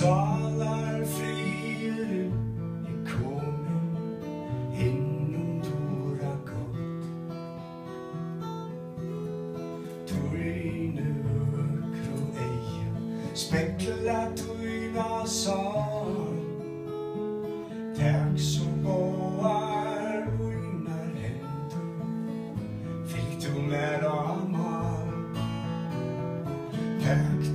salar frier i kommer innom tora gott. Torine ökro eia spekla tuina sal. Tack som boar unnar hendur Fick du mer amal Tack